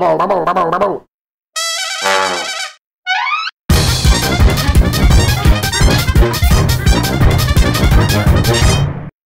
bubble, bubble, bubble, bubble.